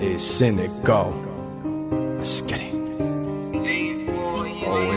is cynical. Let's get it. O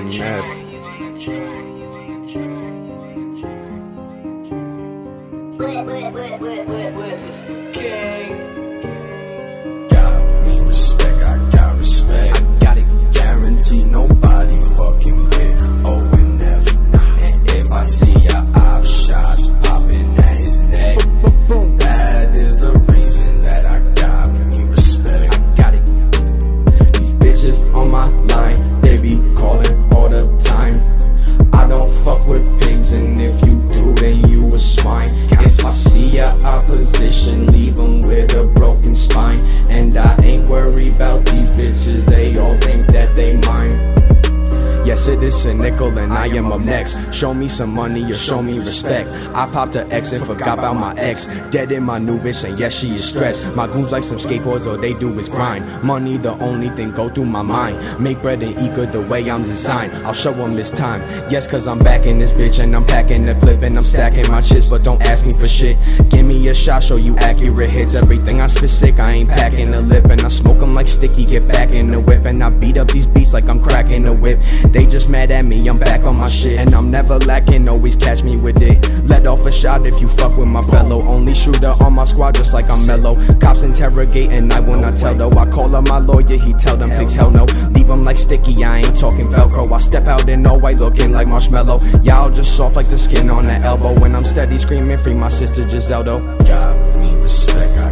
Is cynical and I am up next. Show me some money or show me respect. I popped a X and forgot about my ex. Dead in my new bitch and yes, she is stressed. My goons like some skateboards, all they do is grind. Money, the only thing go through my mind. Make bread and eat good the way I'm designed. I'll show them this time. Yes, cause I'm back in this bitch and I'm packing the clip and I'm stacking my chips, but don't ask me for shit. Give me a shot, show you accurate hits. Everything I spit sick, I ain't packing the lip. And I smoke them like sticky, get back in the whip. And I beat up these beats like I'm cracking the whip. They just mad at me, I'm back on my shit. And I'm never lacking, always catch me with it. Let off a shot if you fuck with my fellow. Only shooter on my squad, just like I'm mellow. Cops interrogate and I will not tell though. I call up my lawyer, he tell them pigs hell no. Leave them like sticky, I ain't talking Velcro. I step out in all white looking like marshmallow. Y'all just soft like the skin on the elbow. When I'm steady screaming, free my sister Giselle though. Got me respect, I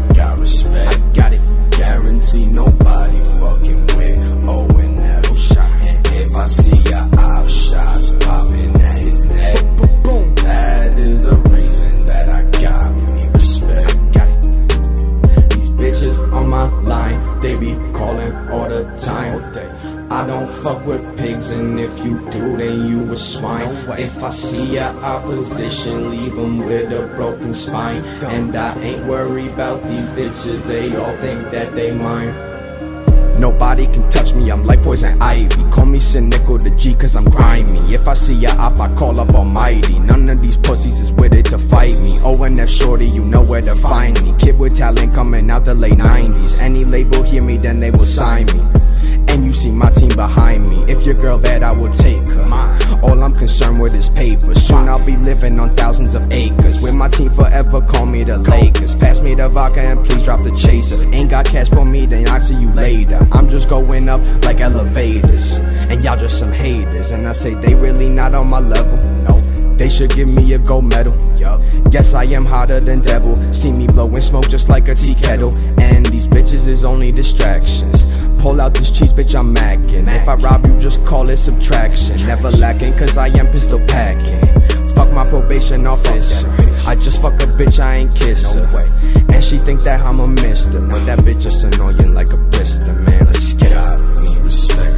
don't fuck with pigs, and if you do, then you a swine. If I see a opposition, leave 'em with a broken spine. And I ain't worried about these bitches, they all think that they mine. Nobody can touch me, I'm like poison ivy. Call me cynical the G cause I'm grimy. If I see a op, I call up almighty. None of these pussies is with it to fight me. O and F shorty, you know where to find me. Kid with talent coming out the late 90s. Any label hear me, then they will sign me. And you see my team behind me. If your girl bad, I will take her. All I'm concerned with is paper. Soon I'll be living on thousands of acres. With my team forever, call me the Lakers. Pass me the vodka and please drop the chaser. Ain't got cash for me, then I'll see you later. I'm just going up like elevators. And y'all just some haters. And I say they really not on my level. No. They should give me a gold medal. Yup. Guess I am hotter than devil. See me blowing smoke just like a tea kettle. And these bitches is only distractions. Pull out this cheese, bitch, I'm macking. If I rob you, just call it subtraction. Never lacking, cause I am pistol packing. Fuck my probation officer. I just fuck a bitch, I ain't kiss her. And she think that I'm a mister. But that bitch just annoying like a blister, man. Let's get it. Got me respect,